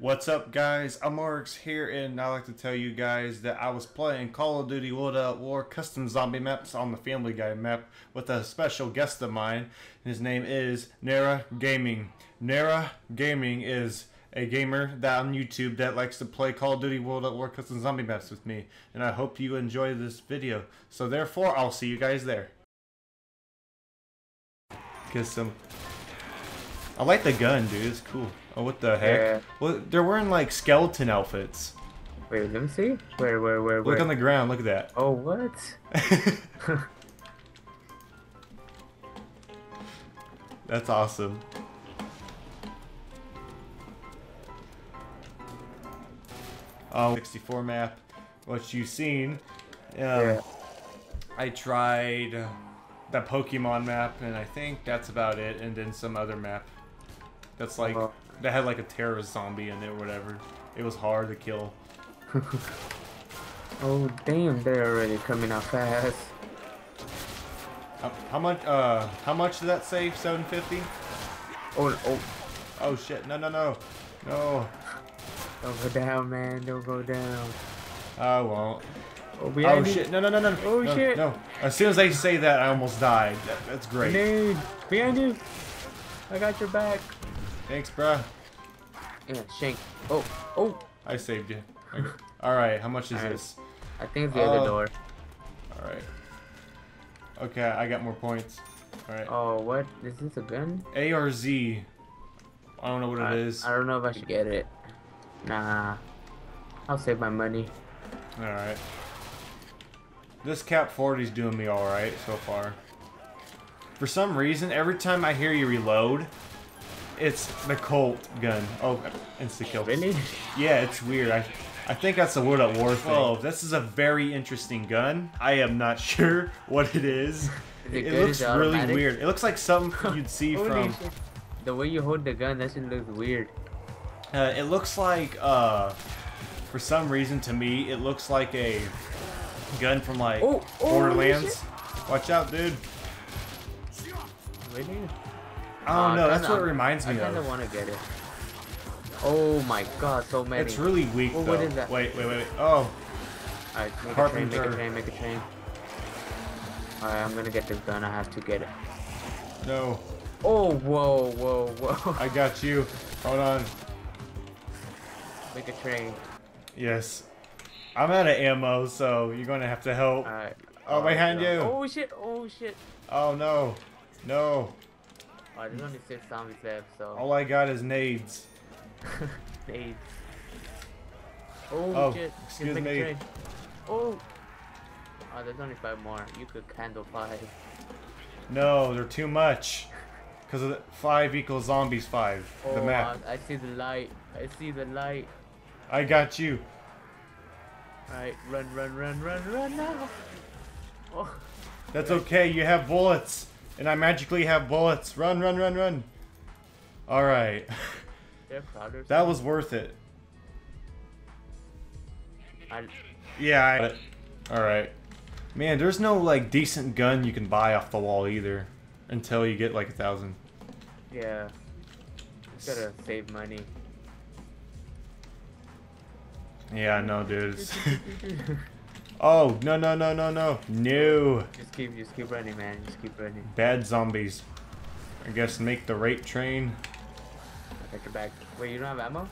What's up guys, I'm Amaryx here and I'd like to tell you guys that I was playing Call of Duty World at War custom zombie maps on the Family Guy map with a special guest of mine. His name is Neroh Gaming. Neroh Gaming is a gamer that on YouTube that likes to play Call of Duty World at War custom zombie maps with me and I hope you enjoy this video. So therefore I'll see you guys there. Get some I like the gun, dude. It's cool. Oh, what the heck? Yeah. Well, they're wearing like skeleton outfits. Wait, let me see. Where, where, where, where? Look on the ground. Look at that. Oh, what? That's awesome. Oh, 64 map. What you've seen. Um, yeah. I tried that Pokemon map, and I think that's about it. And then some other map. That's like Uh-huh. that had like a terrorist zombie in it or whatever. It was hard to kill. Oh, damn, they're already coming out fast. How, how much? Uh, how much did that save? 750. Oh, oh, Oh shit! No, no, no, no. don't go down, man. Don't go down. I won't. Oh, Oh shit! No, no, no, no. Oh, no, shit. No. As soon as they say that, I almost died. That, that's great. Grenade. Behind you. I got your back. Thanks, bruh. Yeah, shank. Oh, oh. I saved you. All right. How much is Alright. this? I think it's the Uh, other door. All right. Okay, I got more points. All right. Oh, what? Is this a gun? A or Z? I don't know what I, it is. I don't know if I should get it. Nah. I'll save my money. All right. This Cap 40 is doing me all right so far. For some reason, every time I hear you reload, it's the Colt gun. Oh, insta kill. Really? Yeah, it's weird. I, I think that's a World at War thing. Oh, this is a very interesting gun. I am not sure what it is. Is it it looks really automatic? weird. It looks like something you'd see from. shit. The way you hold the gun, that shit looks weird. Uh, it looks like, uh, for some reason to me, it looks like a gun from like Oh, oh, Borderlands. Watch out, dude. Really? I Uh, know. That's what it reminds me I of of. want to get it. Oh my god, so many. It's really weak Well, though. what is that? Wait, wait, wait, wait. Oh, Alright, make a train, make Carpenter. a train, make a train. Alright, I'm gonna get this gun. I have to get it. no. Oh, whoa, whoa, whoa. I got you. Hold on. make a train. Yes. I'm out of ammo, so you're gonna have to help. Alright. Oh, behind no. you. Oh shit, oh shit. Oh no. No. Oh, there's only six zombies left, so. All I got is nades. Nades. Oh, Oh, shit. excuse me. Oh. Oh, there's only five more. You could handle five. No, they're too much. Because of the five equals zombies five. Oh, the map. I, I see the light. I see the light. I got you. Alright, run, run, run, run, run now. Oh, That's okay. You have bullets, and I magically have bullets. Run, run, run, run. All right. they're. That was worth it. I, Yeah. I, all right. Man, there's no like decent gun you can buy off the wall either, until you get like a thousand. yeah. Gotta save money. Yeah, I know, dude. Oh no no no no no no! just keep, just keep running, man. Just keep running. Bad zombies. I guess make the rape train. I got your back. Wait, you don't have ammo?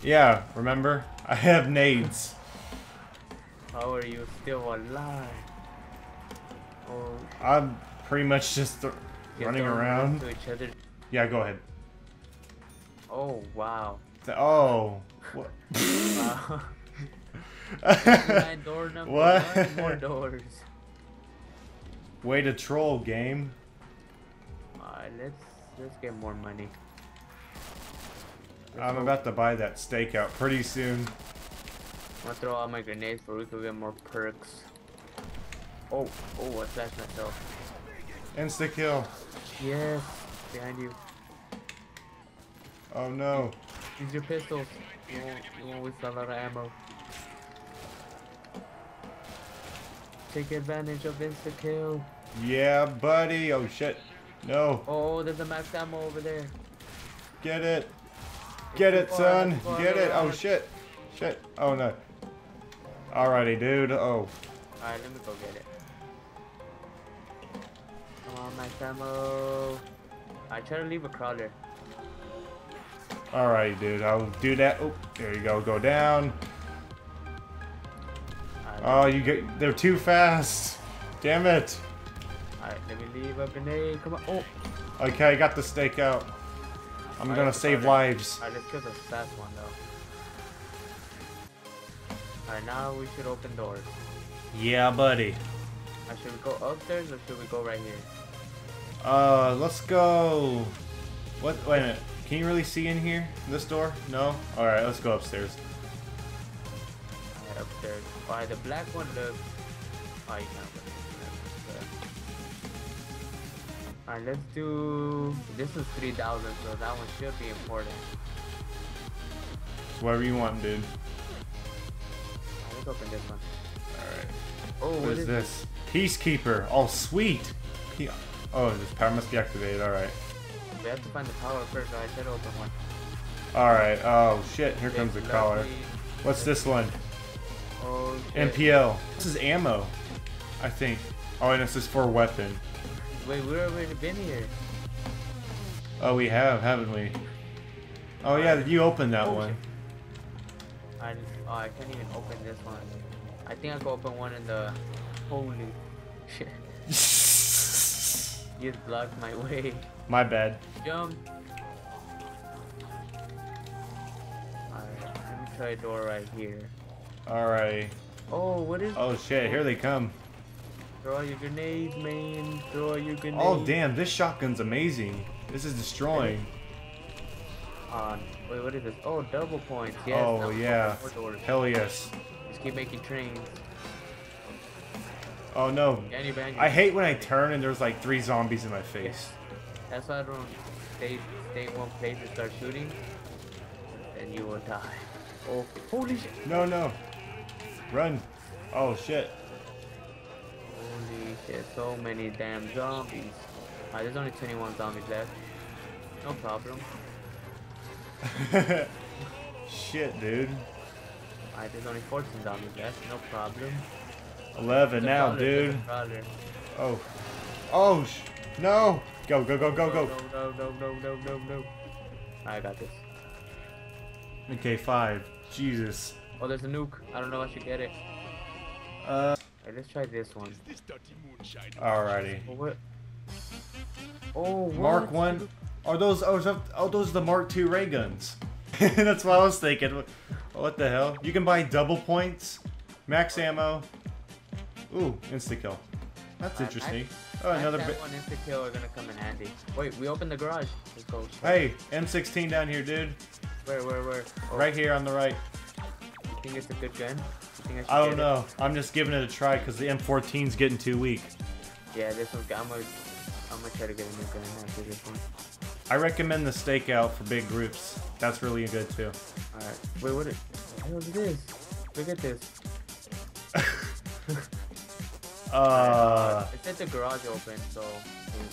Yeah, remember? I have nades. How are you still alive? Oh, I'm pretty much just running around. to each other. Yeah, go ahead. Oh wow. Th- Oh. What? Wow. Door number What? one, More doors. Way to troll, game. Alright, let's let's get more money. Let's I'm about to buy that stake out pretty soon. I'm gonna throw out my grenades for we can get more perks. Oh, oh, I flashed myself. Insta kill. Yes, behind you. Oh no. Use your pistols. You won't, you won't waste a lot of ammo. Take advantage of insta kill. Yeah, buddy. Oh shit. No. Oh, there's a max ammo over there. Get it. Get it, far, son. far, Get it. Oh, shit. Shit. Oh, no. Alrighty, dude. Oh. Alright, let me go get it. Come on, max ammo. I try to leave a crawler. Alrighty, dude. I'll do that. Oh, there you go. Go down. Oh, you get. They're too fast. Damn it. alright, let me leave a grenade. Come on. Oh, Okay, I got the stake out. I'm Alright, gonna let's save lives. alright, let's kill the fast one though. Alright, now we should open doors. Yeah, buddy. Uh, should we go upstairs or should we go right here? Uh, let's go. What? Wait a minute. Can you really see in here? This door? No? Alright, let's go upstairs. Alright, upstairs. Alright, the black one looks. Oh, you can't. Alright, let's do. This is 3000, so that one should be important. Whatever you want, dude. Let's open this one. Alright. Oh, What is this? Peacekeeper. Oh, sweet. Pe- oh, this power must be activated. Alright. We have to find the power first, so I said open one. Alright. Oh, shit. Here Okay, comes the collar. What's this one? MPL. This is ammo. I think. Oh, and this is for weapon. Wait, we've already been here. Oh, we have, haven't we? Oh, yeah, you opened that Oh, one. I, oh, I can't even open this one. I think I can open one in the. Holy shit. You blocked my way. My bad. Jump. Alright, let me try a door right here. Alright. Oh, what is Oh, shit. Here they come. Throw all your grenades, man. Throw all your oh, grenades. Oh, damn. This shotgun's amazing. This is destroying. On. Wait, what is this? Oh, double points. Yes. Oh, yeah. Hell yes. Just keep making trains. Oh, no. I hate when I turn and there's like three zombies in my face. That's why I don't stay, stay in one place and start shooting. And you will die. Oh, holy shit. No, no. Run. Oh, shit. Holy shit, so many damn zombies. Alright, there's only 21 zombies left. No problem. shit, dude. Alright, there's only 14 zombies left. No problem. 11 There's now, dude. Oh. Oh, sh- no. Go, go, go, go, go. No, no, no, no, no, no, no. I got this. Okay, five. Jesus. Oh, there's a nuke. I don't know if I should get it. Uh, Alright, let's try this one. alrighty. Oh, what? Oh, what? Mark 1. Are those, oh, oh, those are the Mark 2 ray guns. That's what I was thinking. What- What the hell? You can buy double points, max ammo. Ooh, insta kill. That's Uh, interesting. I- Oh, another bit. one insta kill are gonna come in handy. Wait, we opened the garage. Let's go. Hey, M16 down here, dude. Where, where, where? Oh, Right here on the right. Think it's a good gun? I I don't know. I'm just giving it a try because the M14's getting too weak. Yeah, this one's. I'm gonna, I'm gonna try to get a new gun after this one. I recommend the stakeout for big groups. That's really good too. All right. Wait, what? Is, what hell is this? Look at this. Uh. it said the garage open, so.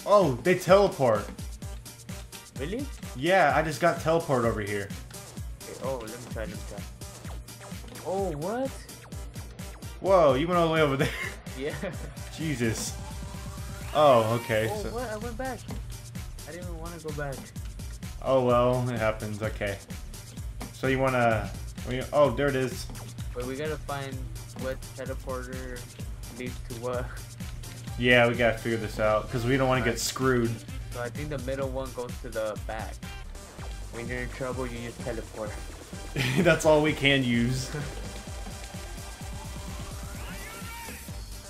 Oh, they teleport. Really? Yeah, I just got teleport over here. Okay, oh, let me try. Let me try. Oh, what? Whoa, you went all the way over there. Yeah. Jesus. Oh, okay. oh, So, what? I went back. I didn't even want to go back. oh well, it happens. Okay. So you wanna? Oh, there it is. Wait, we gotta find what teleporter leads to what. Yeah, we gotta figure this out because we don't want to get screwed. So I think the middle one goes to the back. When you're in trouble, you use teleport. That's all we can use.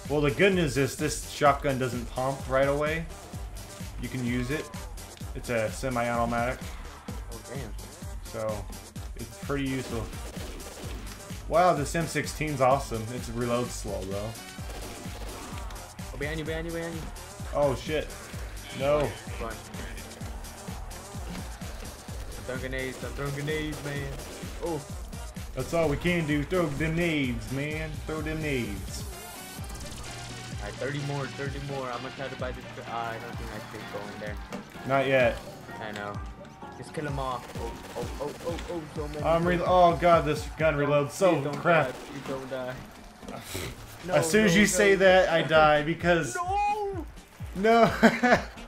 Well, the good news is this shotgun doesn't pump right away. You can use it. It's a semi-automatic, Oh damn. so it's pretty useful. Wow, this M16's awesome. It's reload slow though. Oh, behind you, behind you, behind you. Oh shit. No. Run. Throwing grenades, I'm throwing grenades, man. Oh, That's all we can do. Throw them nades, man. Throw them nades. alright, 30 more, 30 more. I'm gonna try to buy this. Uh, I don't think I can go in there. Not yet. I know. Just kill them all. Oh, oh, oh, oh, oh, so many. I'm re- Oh god, this gun reloads so don't crap. Don't die. No, as soon as you no. say that, I die because No! no.